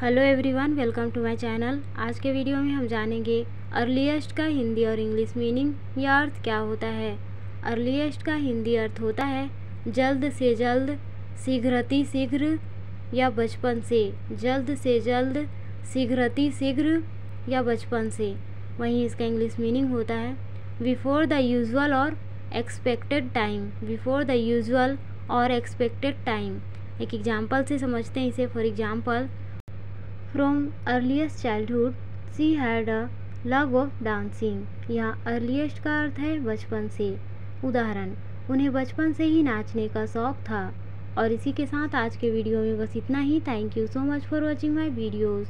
Hello everyone welcome to my channel आज के video में हम जानेंगे अर्लीस्ट का हिंदी और इंग्लिश मीनिंग या अर्थ क्या होता है। अर्लीस्ट का हिंदी अर्थ होता है जल्द से जल्द, शीघ्रति शीघ्र या बचपन से। जल्द से जल्द, शीघ्रति शीघ्र या बचपन से। वहीं इसका इंग्लिश मीनिंग होता है बिफोर द यूजुअल और expected time before the usual और एक्सपेक्टेड टाइम एक एग्ज़ाम्पल से समझते हैं इसे। For example from earliest childhood she had a love of dancing यहाँ अर्लीस्ट का अर्थ है बचपन से। उदाहरण, उन्हें बचपन से ही नाचने का शौक़ था। और इसी के साथ आज के वीडियो में बस इतना ही। Thank you so much for watching my videos